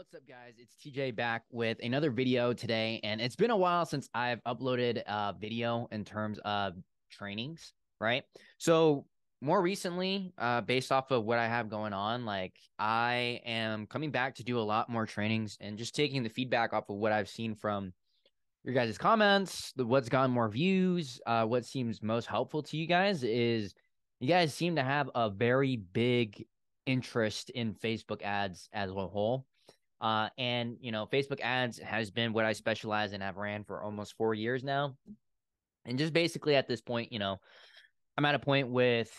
What's up, guys? It's TJ back with another video today. And it's been a while since I've uploaded a video in terms of trainings, right? So, more recently, uh, based off of what I have going on, like I am coming back to do a lot more trainings and just taking the feedback off of what I've seen from your guys' comments, the, what's gotten more views, uh, what seems most helpful to you guys is you guys seem to have a very big interest in Facebook ads as a whole. Uh, and you know, Facebook ads has been what I specialize in. I've ran for almost four years now, and just basically at this point, you know, I'm at a point with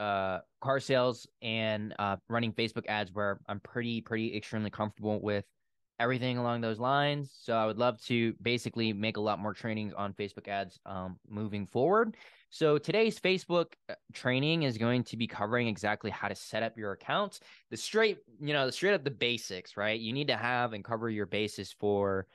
uh car sales and uh running Facebook ads where I'm pretty pretty extremely comfortable with everything along those lines. So I would love to basically make a lot more trainings on Facebook ads um moving forward. So today's Facebook uh, training is going to be covering exactly how to set up your account. The straight, you know, the straight up the basics, right? You need to have and cover your basis for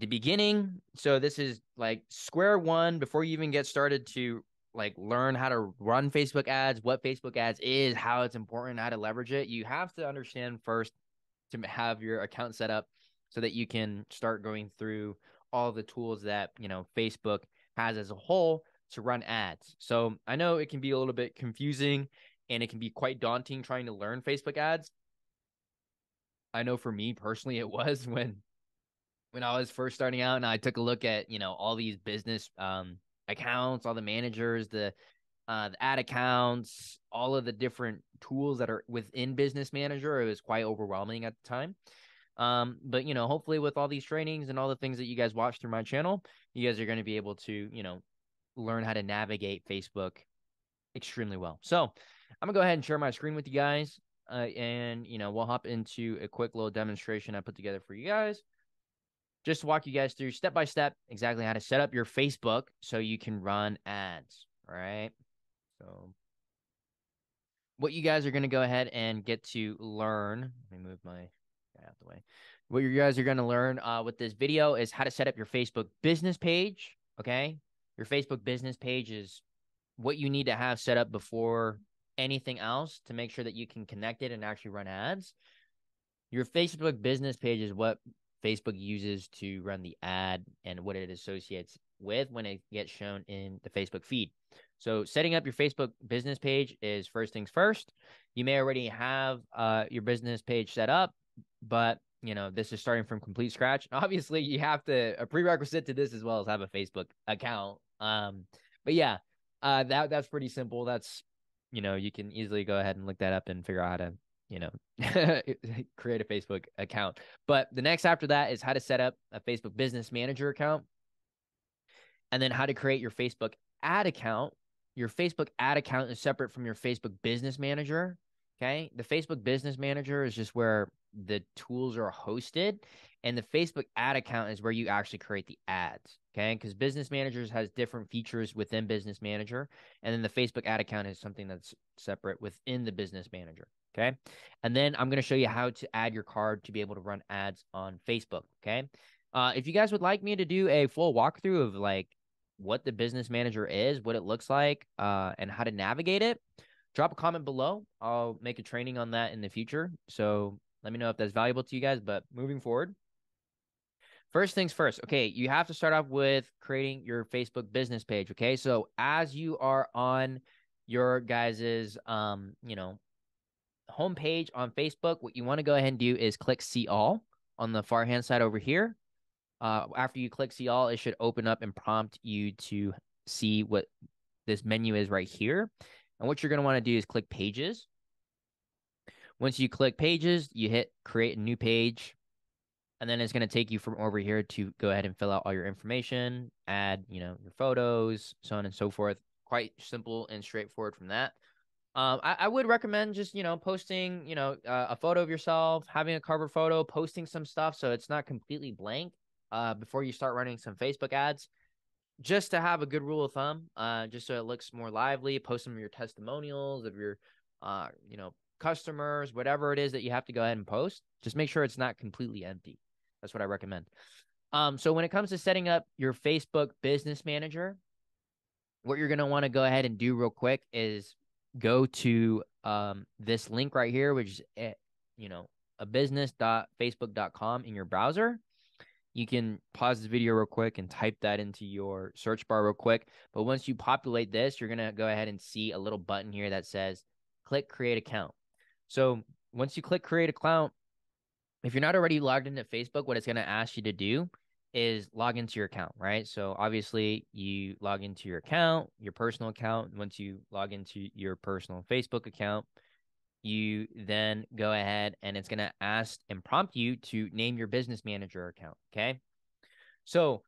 the beginning. So this is like square one before you even get started to like learn how to run Facebook ads, what Facebook ads is, how it's important, how to leverage it. You have to understand first to have your account set up so that you can start going through all the tools that, you know, Facebook has as a whole to run ads. So I know it can be a little bit confusing and it can be quite daunting trying to learn Facebook ads. I know for me personally, it was when when I was first starting out and I took a look at, you know, all these business um, accounts, all the managers, the uh, the ad accounts, all of the different tools that are within Business Manager. It was quite overwhelming at the time. Um, but you know, hopefully with all these trainings and all the things that you guys watch through my channel, you guys are going to be able to, you know, learn how to navigate Facebook extremely well. So I'm gonna go ahead and share my screen with you guys, uh, and you know we'll hop into a quick little demonstration I put together for you guys, just to walk you guys through step by step exactly how to set up your Facebook so you can run ads. All right, so what you guys are gonna go ahead and get to learn. Let me move my guy out the way. What you guys are gonna learn uh, with this video is how to set up your Facebook business page. Okay, your Facebook business page is what you need to have set up before anything else to make sure that you can connect it and actually run ads. Your Facebook business page is what Facebook uses to run the ad and what it associates with when it gets shown in the Facebook feed. So setting up your Facebook business page is first things first. You may already have uh, your business page set up, but you know this is starting from complete scratch. Obviously, you have to a prerequisite to this as well as have a Facebook account um, but yeah, uh, that that's pretty simple. That's you know you can easily go ahead and look that up and figure out how to you know create a Facebook account. But the next after that is how to set up a Facebook Business Manager account, and then how to create your Facebook ad account. Your Facebook ad account is separate from your Facebook Business Manager. Okay, the Facebook Business Manager is just where the tools are hosted and the Facebook ad account is where you actually create the ads. Okay. Because business managers has different features within business manager. And then the Facebook ad account is something that's separate within the business manager. Okay. And then I'm going to show you how to add your card to be able to run ads on Facebook. Okay. Uh, if you guys would like me to do a full walkthrough of like what the business manager is, what it looks like, uh, and how to navigate it, drop a comment below. I'll make a training on that in the future. So let me know if that's valuable to you guys. But moving forward, First things first. Okay, you have to start off with creating your Facebook business page. Okay, so as you are on your guys's, um, you know, homepage on Facebook, what you want to go ahead and do is click See All on the far hand side over here. Uh, after you click See All, it should open up and prompt you to see what this menu is right here. And what you're going to want to do is click Pages. Once you click Pages, you hit Create a new page and then it's going to take you from over here to go ahead and fill out all your information add you know your photos so on and so forth quite simple and straightforward from that um, I, I, would recommend just you know posting you know uh, a photo of yourself having a cover photo posting some stuff so it's not completely blank uh, before you start running some facebook ads just to have a good rule of thumb uh, just so it looks more lively post some of your testimonials of your uh, you know customers whatever it is that you have to go ahead and post just make sure it's not completely empty that's what I recommend. Um, so when it comes to setting up your Facebook business manager, what you're gonna want to go ahead and do real quick is go to um this link right here, which is eh, you know a business.facebook.com in your browser, you can pause this video real quick and type that into your search bar real quick. But once you populate this, you're going to go ahead and see a little button here that says click create account. So once you click create account, if you're not already logged into Facebook, what it's going to ask you to do is log into your account, right? So obviously you log into your account, your personal account. Once you log into your personal Facebook account, you then go ahead and it's going to ask and prompt you to name your business manager account. Okay. So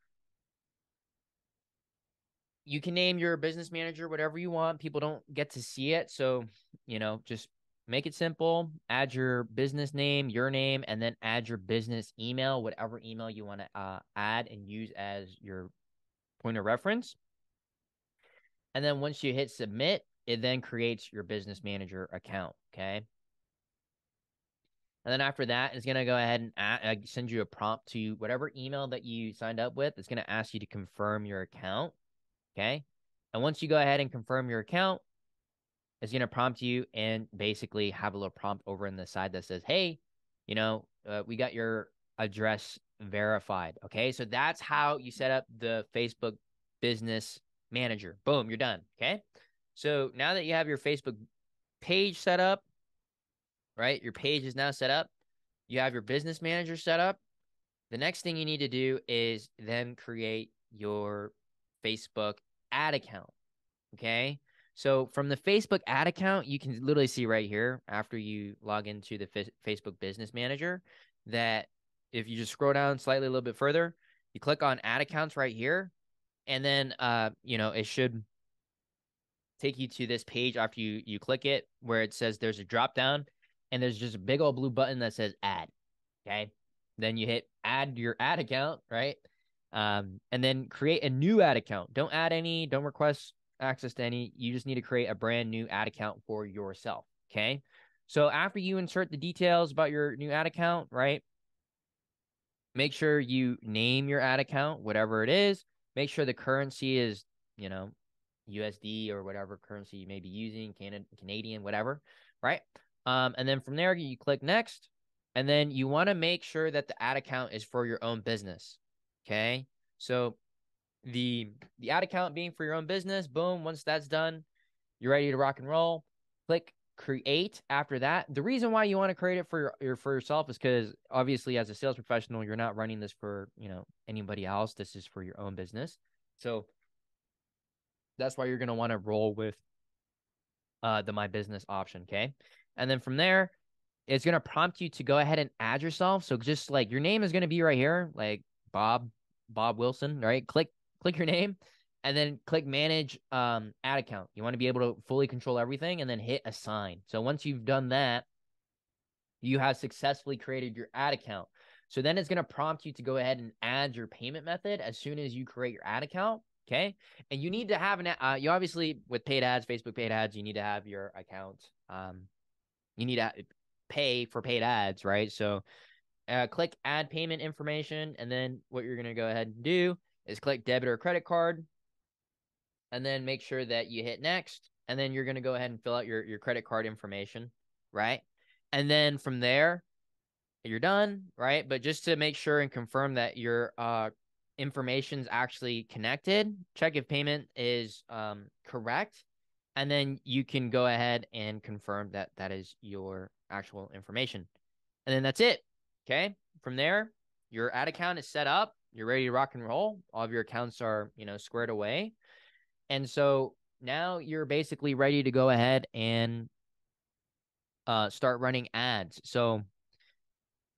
you can name your business manager whatever you want. People don't get to see it. So, you know, just make it simple. Add your business name, your name, and then add your business email, whatever email you want to uh, add and use as your point of reference. And then once you hit submit, it then creates your business manager account. Okay. And then after that, it's going to go ahead and add, uh, send you a prompt to whatever email that you signed up with. It's going to ask you to confirm your account. Okay. And once you go ahead and confirm your account, it's going to prompt you and basically have a little prompt over in the side that says, Hey, you know, uh, we got your address verified. Okay. So that's how you set up the Facebook business manager. Boom, you're done. Okay. So now that you have your Facebook page set up, right? Your page is now set up. You have your business manager set up. The next thing you need to do is then create your Facebook ad account. Okay. So from the Facebook ad account, you can literally see right here after you log into the F- Facebook business manager that if you just scroll down slightly a little bit further, you click on ad accounts right here. And then, uh, you know, it should take you to this page after you you click it where it says there's a drop down and there's just a big old blue button that says add. Okay. Then you hit add your ad account, right? Um, and then create a new ad account. Don't add any, don't request access to any. You just need to create a brand new ad account for yourself. Okay. So after you insert the details about your new ad account, right? Make sure you name your ad account, whatever it is. Make sure the currency is, you know, USD or whatever currency you may be using, Canada, Canadian, whatever, right? Um, and then from there, you click next, and then you want to make sure that the ad account is for your own business. Okay, so the the ad account being for your own business, boom. Once that's done, you're ready to rock and roll. Click create after that. The reason why you want to create it for your, your for yourself is because obviously as a sales professional, you're not running this for you know anybody else. This is for your own business. So that's why you're going to want to roll with uh, the My Business option. Okay. And then from there, it's going to prompt you to go ahead and add yourself. So just like your name is going to be right here, like Bob, Bob Wilson, right? Click, click your name and then click manage um, ad account. You want to be able to fully control everything and then hit assign. So once you've done that, you have successfully created your ad account. So then it's going to prompt you to go ahead and add your payment method as soon as you create your ad account. Okay. And you need to have an, uh, you obviously with paid ads, Facebook paid ads, you need to have your account. Um, you need to pay for paid ads, right? So, uh, click add payment information. And then what you're going to go ahead and do is click debit or credit card. And then make sure that you hit next. And then you're going to go ahead and fill out your, your credit card information, right? And then from there, you're done, right? But just to make sure and confirm that your uh, information's actually connected, check if payment is um, correct, and then you can go ahead and confirm that that is your actual information. And then that's it. Okay. From there, your ad account is set up. You're ready to rock and roll. All of your accounts are, you know, squared away. And so now you're basically ready to go ahead and uh, start running ads. So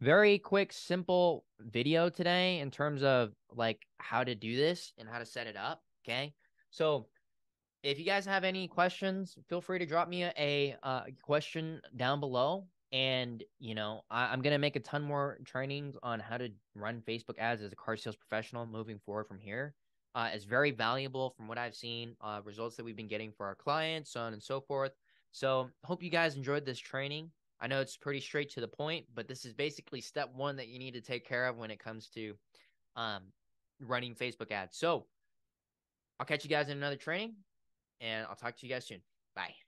very quick, simple video today in terms of like how to do this and how to set it up. Okay. So if you guys have any questions, feel free to drop me a, a uh, question down below. And, you know, I, am going to make a ton more trainings on how to run Facebook ads as a car sales professional moving forward from here. Uh, it's very valuable from what I've seen, uh, results that we've been getting for our clients, so on and so forth. So, hope you guys enjoyed this training. I know it's pretty straight to the point, but this is basically step one that you need to take care of when it comes to um, running Facebook ads. So I'll catch you guys in another training and I'll talk to you guys soon. Bye.